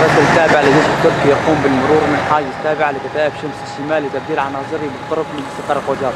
الرسل تابع للجيش التركي يقوم بالمرور من حاجز تابع لكتائب شمس الشمال لتبديل عناصره بالقرب من استقرار قوجار